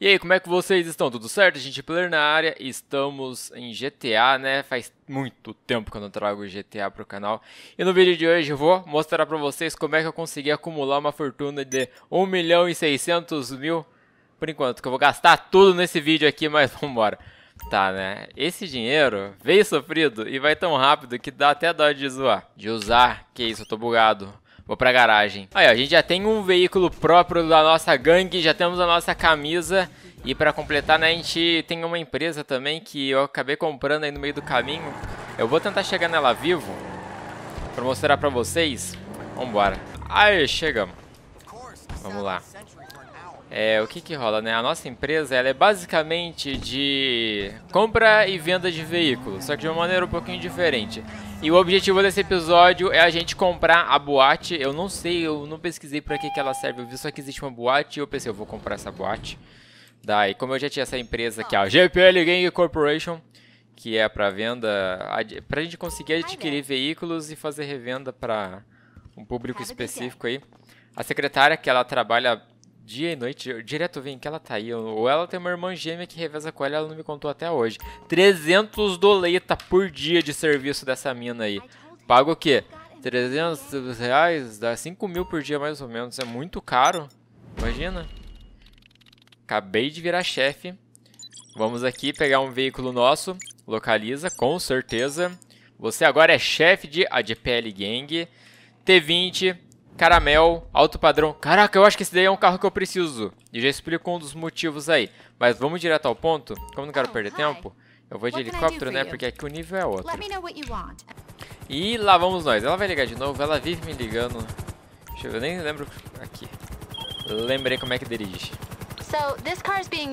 E aí, como é que vocês estão? Tudo certo? Gente player na área, estamos em GTA, né? Faz muito tempo que eu não trago GTA pro canal. E no vídeo de hoje eu vou mostrar pra vocês como é que eu consegui acumular uma fortuna de 1 milhão e 600 mil. Por enquanto, que eu vou gastar tudo nesse vídeo aqui, mas vambora. Tá, né? Esse dinheiro veio sofrido e vai tão rápido que dá até dó de zoar. De usar. Que isso, eu tô bugado. Vou pra garagem. Aí, ó, a gente já tem um veículo próprio da nossa gangue, já temos a nossa camisa. E pra completar, né, a gente tem uma empresa também que eu acabei comprando aí no meio do caminho. Eu vou tentar chegar nela vivo pra mostrar pra vocês. Vambora. Aí, chegamos. Vamos lá. É, o que que rola, né? A nossa empresa, ela é basicamente de compra e venda de veículos, só que de uma maneira um pouquinho diferente. E o objetivo desse episódio é a gente comprar a boate. Eu não sei, eu não pesquisei pra que, que ela serve. Eu vi só que existe uma boate e eu pensei, eu vou comprar essa boate. Daí, como eu já tinha essa empresa aqui, a GPL Gang Corporation, que é pra venda, pra gente conseguir adquirir veículos e fazer revenda pra um público específico aí. A secretária, que ela trabalha dia e noite, direto vem que ela tá aí. Ou ela tem uma irmã gêmea que reveza com ela, ela não me contou até hoje. 300 doleta por dia de serviço dessa mina aí. Paga o quê? 300 reais? Dá 5 mil por dia mais ou menos. É muito caro. Imagina. Acabei de virar chefe. Vamos aqui pegar um veículo nosso. Localiza, com certeza. Você agora é chefe de ADPL Gang. T20 Caramel, alto padrão. Caraca, eu acho que esse daí é um carro que eu preciso. E já explico um dos motivos aí. Mas vamos direto ao ponto. Como não quero perder tempo, eu vou de helicóptero, né? Porque aqui o nível é outro. E lá vamos nós. Ela vai ligar de novo. Ela vive me ligando. Deixa eu ver, eu nem lembro aqui. Lembrei como é que dirige.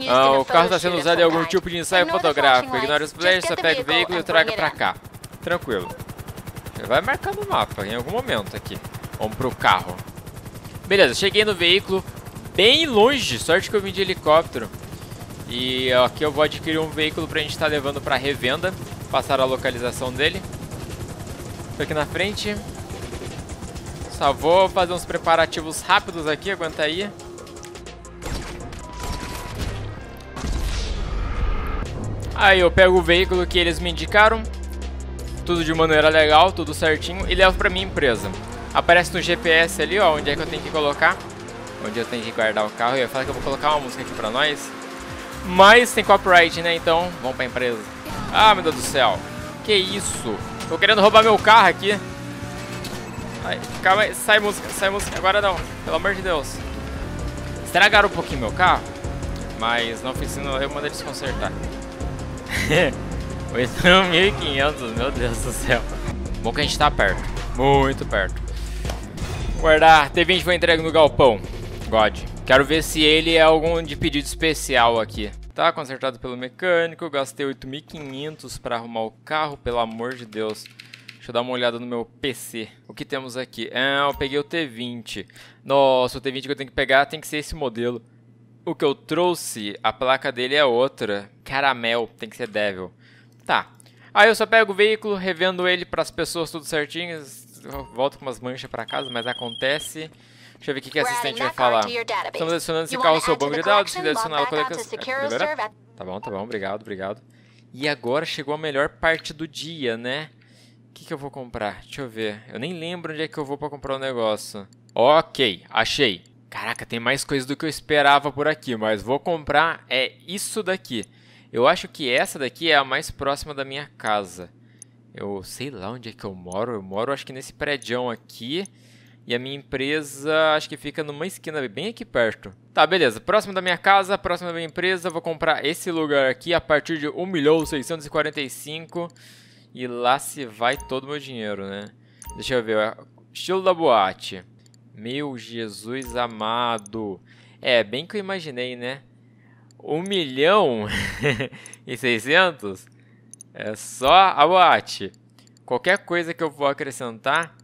Ah, o carro está sendo usado em algum tipo de ensaio fotográfico. Ignore os flashes, só pega o veículo e traga pra cá. Tranquilo. Vai marcando o mapa em algum momento aqui. Vamos pro carro. Beleza, cheguei no veículo bem longe. Sorte que eu vim de helicóptero. E aqui eu vou adquirir um veículo pra gente estar tá levando pra revenda. Passar a localização dele. Tô aqui na frente. Só vou fazer uns preparativos rápidos aqui, aguenta aí. Aí eu pego o veículo que eles me indicaram. Tudo de maneira legal, tudo certinho. E levo pra minha empresa. Aparece no GPS ali, ó, onde é que eu tenho que colocar. Onde eu tenho que guardar o carro. Eu ia falar que eu vou colocar uma música aqui pra nós. Mas tem copyright, né? Então, vamos pra empresa. Ah, meu Deus do céu. Que isso? Tô querendo roubar meu carro aqui. Ai, calma aí. Sai música, sai música. Agora não. Pelo amor de Deus. Estragaram um pouquinho meu carro. Mas na oficina eu mandei eles consertar. 8.500, meu Deus do céu. Bom que a gente tá perto. Muito perto. Guardar. T20 foi entregue no galpão. God. Quero ver se ele é algum de pedido especial aqui. Tá consertado pelo mecânico. Gastei 8.500 para arrumar o carro, pelo amor de Deus. Deixa eu dar uma olhada no meu PC. O que temos aqui? Ah, eu peguei o T20. Nossa, o T20 que eu tenho que pegar tem que ser esse modelo. O que eu trouxe, a placa dele é outra. Caramel, tem que ser Devil. Tá. Aí eu só pego o veículo, revendo ele para as pessoas tudo certinho volto com umas manchas pra casa, mas acontece. Deixa eu ver o que, que a assistente vai falar. Estamos adicionando esse carro ao seu banco de dados. Se adicionar o coleção... Tá bom, tá bom. Obrigado, obrigado. E agora chegou a melhor parte do dia, né? O que, que eu vou comprar? Deixa eu ver. Eu nem lembro onde é que eu vou pra comprar o um negócio. Ok, achei. Caraca, tem mais coisa do que eu esperava por aqui, mas vou comprar é isso daqui. Eu acho que essa daqui é a mais próxima da minha casa. Eu sei lá onde é que eu moro. Eu moro acho que nesse prédio aqui. E a minha empresa acho que fica numa esquina bem aqui perto. Tá, beleza. Próximo da minha casa, próximo da minha empresa, vou comprar esse lugar aqui a partir de 1.645. E lá se vai todo o meu dinheiro, né? Deixa eu ver. Estilo da boate. Meu Jesus amado. É, bem que eu imaginei, né? 1 milhão e 600? É só a boate. Qualquer coisa que eu vou acrescentar,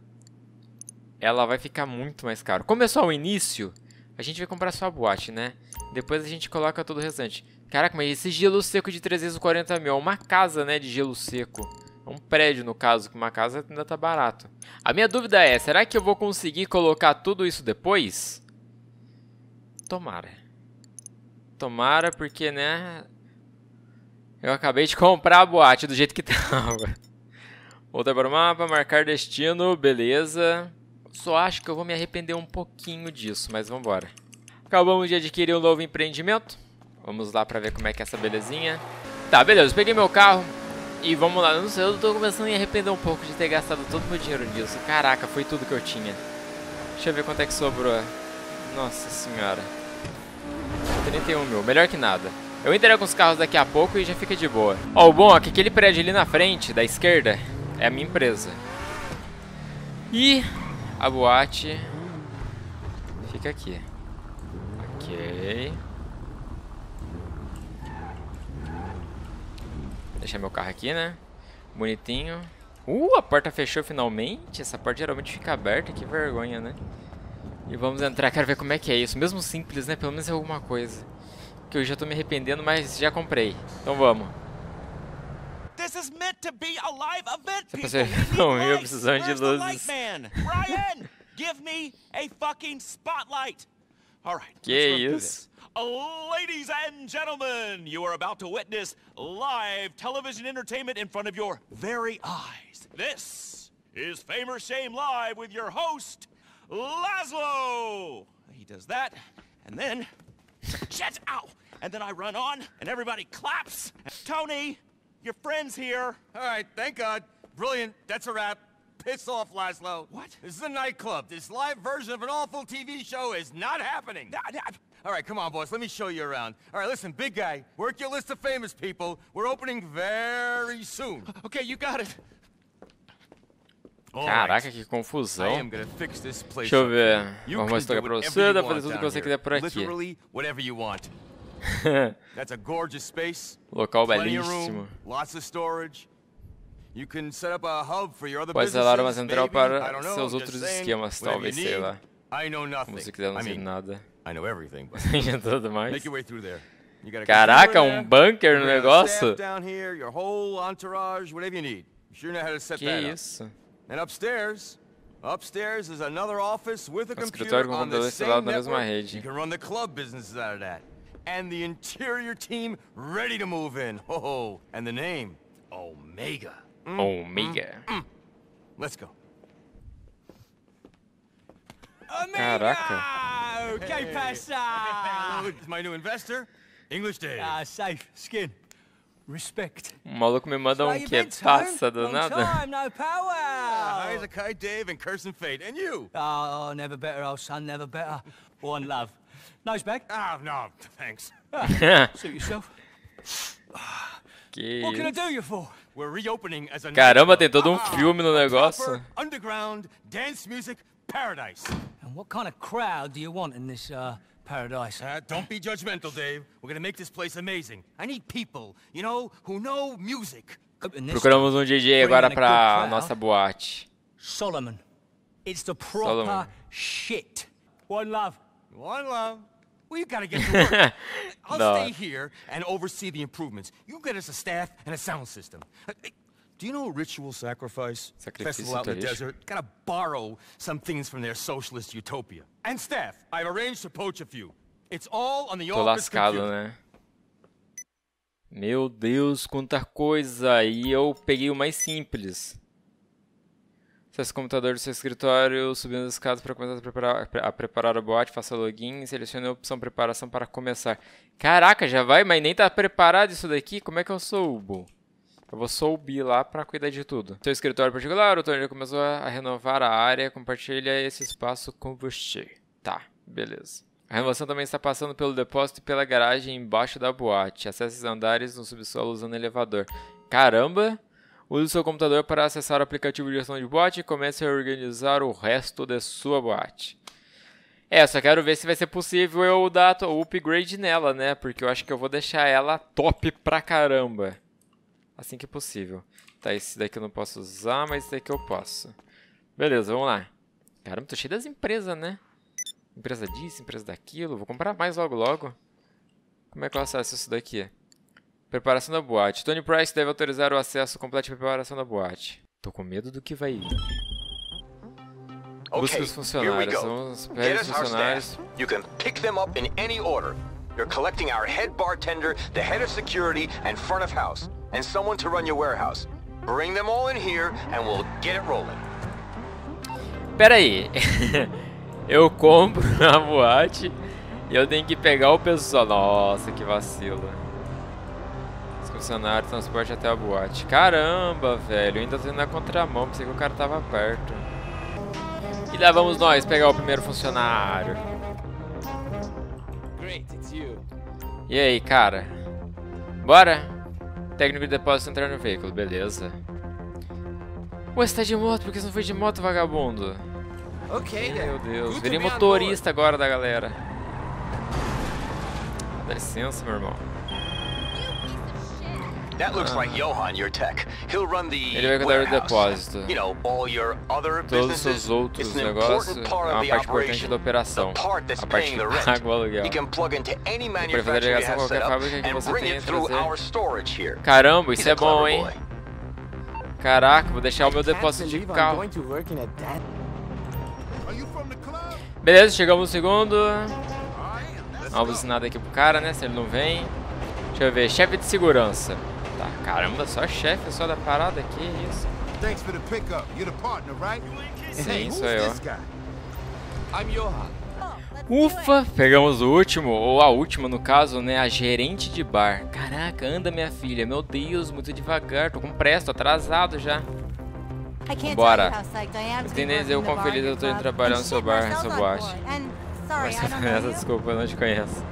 ela vai ficar muito mais caro. Começou ao início, a gente vai comprar só a boate, né? Depois a gente coloca todo o restante. Caraca, mas esse gelo seco de 340 mil é uma casa, né, de gelo seco. É um prédio, no caso, que uma casa ainda tá barato. A minha dúvida é, será que eu vou conseguir colocar tudo isso depois? Tomara. tomara, porque, né... Eu acabei de comprar a boate do jeito que tava. Voltar para o mapa, marcar destino, beleza. Só acho que eu vou me arrepender um pouquinho disso, mas vamos embora. Acabamos de adquirir um novo empreendimento. Vamos lá para ver como é que é essa belezinha. Tá, beleza, peguei meu carro e vamos lá. Não sei, eu tô começando a me arrepender um pouco de ter gastado todo meu dinheiro nisso. Caraca, foi tudo que eu tinha. Deixa eu ver quanto é que sobrou. Nossa senhora. 31 mil, melhor que nada. Eu entrego os carros daqui a pouco e já fica de boa. Ó, o bom é que aquele prédio ali na frente, da esquerda, é a minha empresa. E a boate fica aqui. Ok. Deixar meu carro aqui, né? Bonitinho. Uh, a porta fechou finalmente. Essa porta geralmente fica aberta, que vergonha, né? E vamos entrar, quero ver como é que é isso. Mesmo simples, né? Pelo menos é alguma coisa que eu já tô me arrependendo, mas já comprei. Então vamos. This is meant to be a live event, people. Não, eu precisando de luzes. Ryan, give me a fucking spotlight. All right. Que isso? Ladies and gentlemen, you are about to witness live television entertainment in front of your very eyes. This is Famer Shame Live with your host, Laszlo. He does that, and then, shit, ow, and then I run on, and everybody claps. Tony, your friend's here. All right, thank God. Brilliant. That's a wrap. Piss off, Laszlo. What? This is a nightclub. This live version of an awful TV show is not happening. All right, come on, boys. Let me show you around. All right, listen, big guy. Work your list of famous people. We're opening very soon. Okay, you got it. Caraca, que confusão. Deixa eu ver. Vamos mostrar pra você, dá pra fazer tudo que você quiser por aqui. That's a gorgeous space. Local belíssimo. Lots of storage. You can set up a hub for your other Pode selar uma central para seus outros esquemas, talvez, sei lá. I know nothing. Como você quiser, não sei nada. But tudo mais. Caraca, um bunker no negócio? Down here, your whole entourage, whatever you need. You sure know how to set que isso? Up. And upstairs, upstairs is another office with a computer on the same network. You can run the club businesses out of that. And the interior team ready to move in. Oh, and the name, Omega. Mm, Omega. Mm, mm. Let's go. Omega! Caraca. Que passa? It's my new investor, English Dave. Ah, safe. Skin. Respect. O maluco me manda um que passa do nada. Time, no power. Yeah, a kite, Dave, and cursing fate. And you? Oh, never better, old son, never better. One love. Nose bag? Ah, oh, no, thanks. Ah, suit yourself. Que What can I do you for? We're reopening as a Caramba, tem todo um filme no negócio. Underground dance music paradise. And what kind of crowd do you want in this uh, paradise. Uh, don't be judgmental, Dave. We're gonna make this place amazing. I need people, you know, who know music. Procuramos um DJ agora pra nossa boate. Solomon. It's the proper Solomon. shit. One love. One love. Well, you gotta get to work. I'll no. stay here and oversee the improvements. You get us a staff and a sound system. Uh, do you know ritual sacrifice? Festival out in the desert. Gotta borrow some things from their socialist utopia. And staff, I've arranged to poach a few. It's all on the Tô lascado, né? Meu Deus, quanta coisa! E eu peguei o mais simples. Acesse o computador do seu escritório, subindo as escadas para começar a preparar, a preparar o boate, faça login selecione a opção preparação para começar. Caraca, já vai? Mas nem tá preparado isso daqui? Como é que eu soubo? Eu vou subir lá para cuidar de tudo. Seu escritório particular, o Tony já começou a renovar a área, compartilha esse espaço com você. Tá, beleza. A renovação também está passando pelo depósito e pela garagem embaixo da boate. Acesse os andares no subsolo usando elevador. Caramba! Use seu computador para acessar o aplicativo de gestão de boate e comece a organizar o resto de sua boate. É, só quero ver se vai ser possível eu dar o upgrade nela, né? Porque eu acho que eu vou deixar ela top pra caramba assim que possível. Tá, esse daqui eu não posso usar, mas esse daqui eu posso. Beleza, vamos lá. Caramba, tô cheio das empresas, né? Empresa disso, empresa daquilo. Vou comprar mais logo logo. Como é que eu acesso isso daqui? Preparação da boate. Tony Price deve autorizar o acesso completo de preparação da boate. Tô com medo do que vai ir. Busca os funcionários. São os funcionários. You can pick them up in any order. You're collecting our head bartender, the head of security, and front of house, and someone to run your warehouse. Bring them all in here, and we'll get it rolling. Pera aí. eu compro a boate e eu tenho que pegar o pessoal. Nossa, que vacilo. Os funcionários, transporte até a boate. Caramba, velho. Ainda tô indo na contramão. Pensei que o cara tava perto. E lá vamos nós pegar o primeiro funcionário. E aí, cara? Bora? Técnico de depósito entrar no veículo, beleza. Ué, você tá de moto? Por que você não foi de moto, vagabundo? Ok, Meu Deus, virei motorista agora da galera. Dá licença, meu irmão. That looks like Johan, your tech. He'll run the Ele vai cuidar do depósito. You know, all your other Todos os seus outros negócios é uma parte importante da operação. A parte que paga o aluguel. Ele fazer ligação a qualquer fábrica que você tenha trazer. Caramba, isso é bom, hein? Caraca, vou deixar o meu depósito de carro. Beleza, chegamos no segundo. Uma buzinada aqui pro cara, né? Se ele não vem. Deixa eu ver, chefe de segurança. Caramba, só chefe só da parada, que isso? Sim, sou eu. Ufa, pegamos o último, ou a última no caso, né, a gerente de bar. Caraca, anda minha filha, meu Deus, muito devagar, tô com pressa, tô atrasado já. Bora. Eu com feliz eu tô indo trabalhar no seu bar, no seu boate. Mas essa desculpa, eu não te conheço.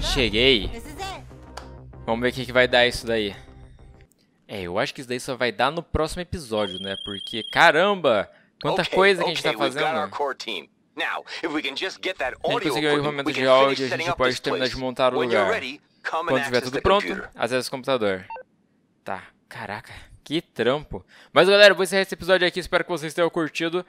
Cheguei. Vamos ver o que, que vai dar isso daí. É, eu acho que isso daí só vai dar no próximo episódio, né? Porque, caramba, quanta okay, coisa que a gente tá fazendo. Now, if we can just get that audio a gente conseguiu o equipamento de áudio, a gente pode terminar de montar o lugar. Quando tiver tudo pronto, acesse o computador. Tá, caraca, que trampo. Mas galera, vou encerrar esse episódio aqui, espero que vocês tenham curtido.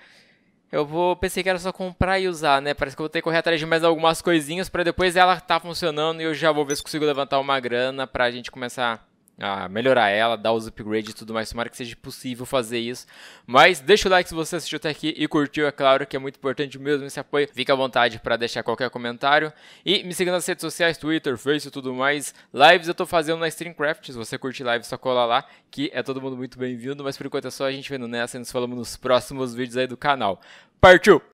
Eu vou pensei que era só comprar e usar, né? Parece que eu vou ter que correr atrás de mais algumas coisinhas para depois ela tá funcionando e eu já vou ver se consigo levantar uma grana pra gente começar a melhorar ela, dar os upgrades e tudo mais. Tomara que seja possível fazer isso. Mas deixa o like se você assistiu até aqui e curtiu, é claro que é muito importante mesmo esse apoio. Fica à vontade para deixar qualquer comentário. E me siga nas redes sociais, Twitter, Face e tudo mais. Lives eu tô fazendo na Streamcraft. Se você curte live, só cola lá, que é todo mundo muito bem-vindo. Mas por enquanto é só a gente vendo nessa e nos falamos nos próximos vídeos aí do canal. Partiu!